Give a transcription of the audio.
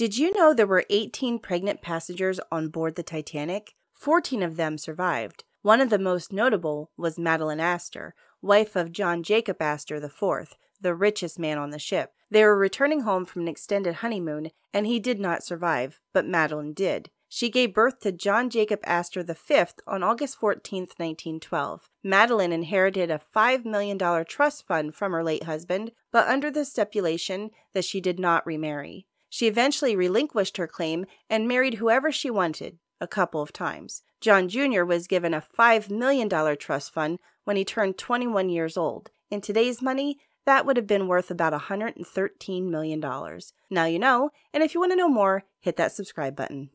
Did you know there were 18 pregnant passengers on board the Titanic? 14 of them survived. One of the most notable was Madeleine Astor, wife of John Jacob Astor IV, the richest man on the ship. They were returning home from an extended honeymoon, and he did not survive, but Madeleine did. She gave birth to John Jacob Astor V on August 14, 1912. Madeleine inherited a $5 million trust fund from her late husband, but under the stipulation that she did not remarry. She eventually relinquished her claim and married whoever she wanted, a couple of times. John Jr. was given a $5 million trust fund when he turned 21 years old. In today's money, that would have been worth about $113 million. Now you know, and if you want to know more, hit that subscribe button.